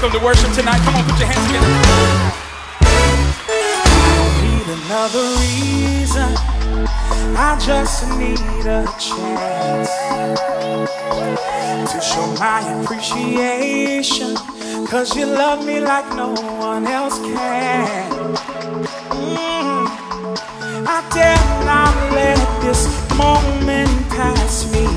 welcome to worship tonight. Come on, put your hands together. I don't need another reason. I just need a chance to show my appreciation. Cause you love me like no one else can. Mm. I dare not let this moment pass me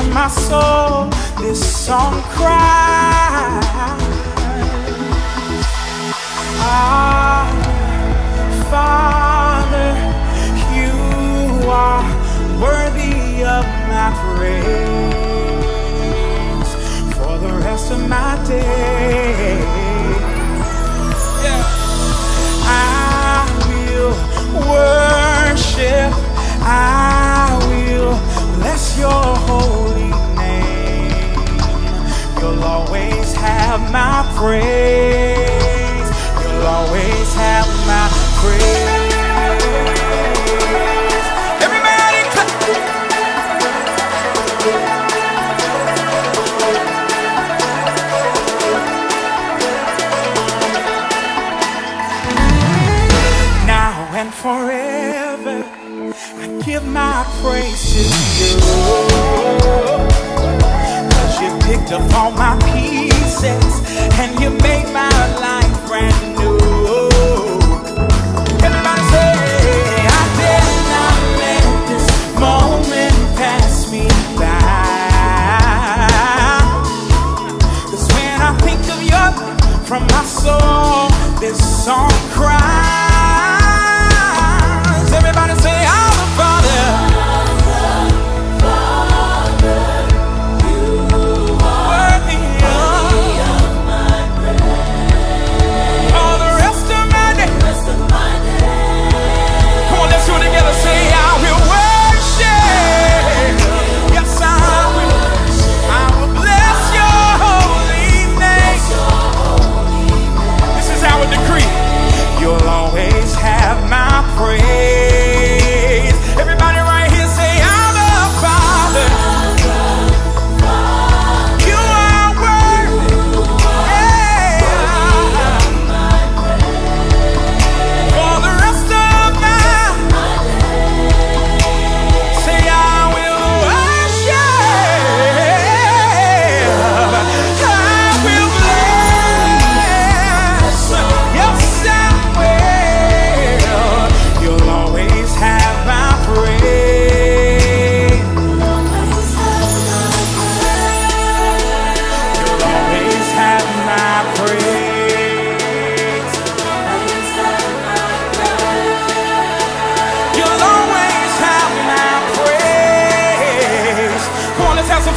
from my soul, this song cries. Ah, Father, you are worthy of my praise for the rest of my days. and you made my life brand new. Everybody say, I let this moment pass me when I think of from my soul, this song.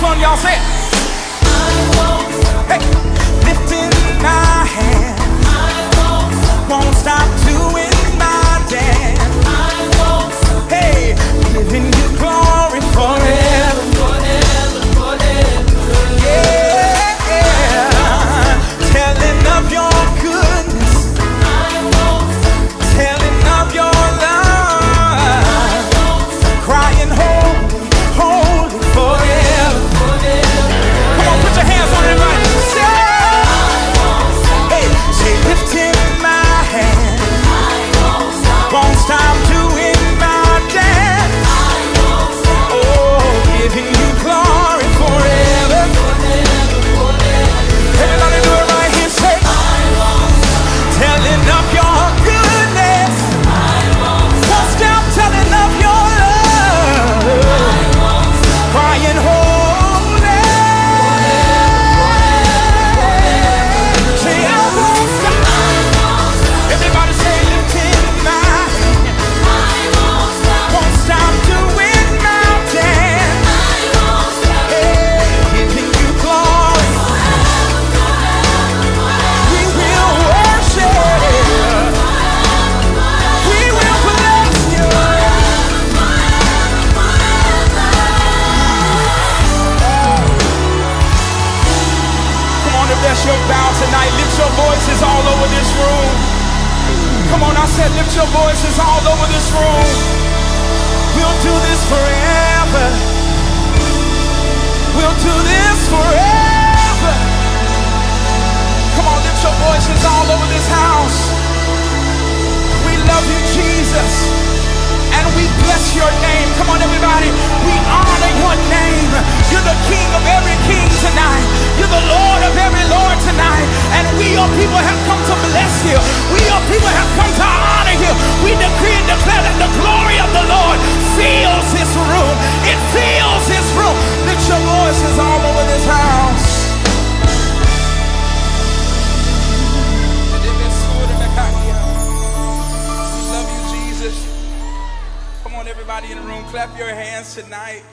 on y'all said. lift your voices all over this room. We'll do this forever. We'll do this forever. In the room, clap your hands tonight.